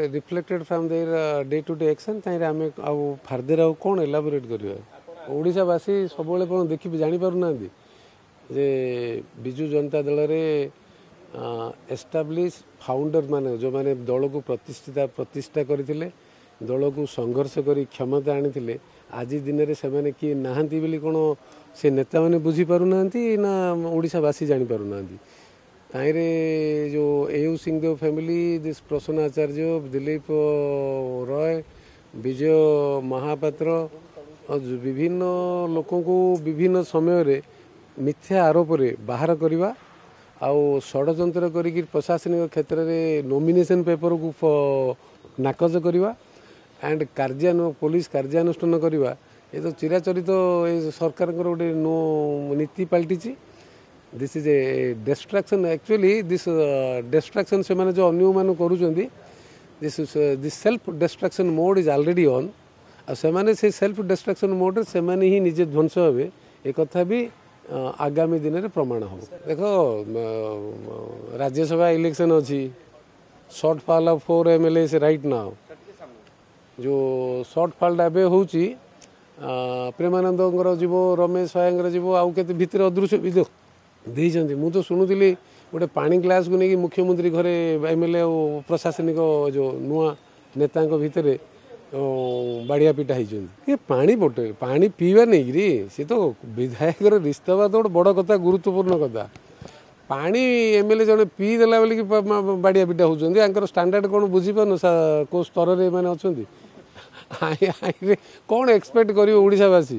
Reflected from their day to day action ତାହିଁରେ ଆମେ ଆଉ ଫାର୍ଦର ଆଉ କ'ଣ ଏଲାବୋରେଟ୍ କରିବା? ଓଡ଼ିଶାବାସୀ ସବୁବେଳେ କ'ଣ ଦେଖିବି ଜାଣିପାରୁନାହାନ୍ତି ଯେ ବିଜୁ ଜନତା ଦଳରେ ଏଷ୍ଟାବ୍ଲିଶ ଫାଉଣ୍ଡର ମାନେ ଯେଉଁମାନେ ଦଳକୁ ପ୍ରତିଷ୍ଠିତା ପ୍ରତିଷ୍ଠା କରିଥିଲେ ଦଳକୁ ସଂଘର୍ଷ କରି କ୍ଷମତା ଆଣିଥିଲେ ଆଜି ଦିନରେ ସେମାନେ କିଏ ନାହାନ୍ତି ବୋଲି କ'ଣ ସେ ନେତାମାନେ ବୁଝିପାରୁନାହାନ୍ତି ନା ଓଡ଼ିଶାବାସୀ ଜାଣିପାରୁନାହାନ୍ତି? ତାହିଁରେ ଯେଉଁ ଏୟୁ ସିଂଦେଓ ଫ୍ୟାମିଲି ଦିସ୍ ପ୍ରସନ୍ନ ଆଚାର୍ଯ୍ୟ ଦିଲ୍ଲୀପ ରୟ ବିଜୟ ମହାପାତ୍ର ବିଭିନ୍ନ ଲୋକଙ୍କୁ ବିଭିନ୍ନ ସମୟରେ ମିଥ୍ୟା ଆରୋପରେ ବାହାର କରିବା ଆଉ ଷଡ଼ଯନ୍ତ୍ର କରିକି ପ୍ରଶାସନିକ କ୍ଷେତ୍ରରେ ନୋମିନେସନ୍ ପେପରକୁ ନାକଚ କରିବା ଆଣ୍ଡ କାର୍ଯ୍ୟାନୁ ପୋଲିସ କାର୍ଯ୍ୟାନୁଷ୍ଠାନ କରିବା ଏ ତ ଚିରାଚରିତ ଏ ସରକାରଙ୍କର ଗୋଟେ ନୀତି ପାଲଟିଛି। This is a distraction actually this distraction ସେମାନେ ଯେଉଁ ଅନ୍ୟମାନଙ୍କୁ କରୁଛନ୍ତି this this self distraction mode is already on ଆଉ ସେମାନେ ସେ ସେଲ୍ଫ ଡିଷ୍ଟ୍ରାକ୍ସନ୍ ମୋଡ୍ରେ ସେମାନେ ହିଁ ନିଜେ ଧ୍ୱଂସ ହେବେ। ଏ କଥା ବି ଅ, ଆଗାମୀ ଦିନରେ ପ୍ରମାଣ ହେବ। ଦେଖ ମ, ରାଜ୍ୟସଭା ଇଲେକ୍ସନ୍ ଅଛି। Short fall of four M L S right now ଯେଉଁ ସର୍ଟ ଫାଲ୍ଟା ଏବେ ହେଉଛି ପ୍ରେମାନନ୍ଦଙ୍କର ଯିବ ରମେଶ ସାୟଙ୍କର ଯିବ ଆଉ କେତେ ଭିତରେ ଅଦୃଶ୍ୟ ବି ଦେ- ଦେଇଛନ୍ତି। ମୁଁ ତ ଶୁଣୁଥିଲି ଗୋଟେ ପାଣି ଗ୍ଲାସ୍କୁ ନେଇକି ମୁଖ୍ୟମନ୍ତ୍ରୀ ଘରେ ଏମ୍ ଏଲ୍ ଏ ଆଉ ପ୍ରଶାସନିକ ଯେଉଁ ନୂଆ ନେତାଙ୍କ ଭିତରେ ବାଡ଼ିଆ ପିଟା ହେଇଛନ୍ତି। ଏ ପାଣି ବୋଟଲ ପାଣି ପିଇବା ନେଇକିରି ସେ ତ ବିଧାୟକର ଇସ୍ତଫା ତ ଗୋଟେ ବଡ଼ କଥା ଗୁରୁତ୍ୱପୂର୍ଣ୍ଣ କଥା। ପାଣି ଏମ୍ ଏଲ୍ ଏ ଜଣେ ପିଇ ଦେଲା ବୋଲିକି ବାଡ଼ିଆ ପିଟା ହେଉଛନ୍ତି। ଆଙ୍କର ଷ୍ଟାଣ୍ଡାର୍ଡ଼ କ'ଣ ବୁଝିପାରୁନ କେଉଁ ସ୍ତରରେ ଏମାନେ ଅଛନ୍ତି? ଆଇ ଆଇରେ କ'ଣ ଏକ୍ସପେକ୍ଟ କରିବେ ଓଡ଼ିଶାବାସୀ?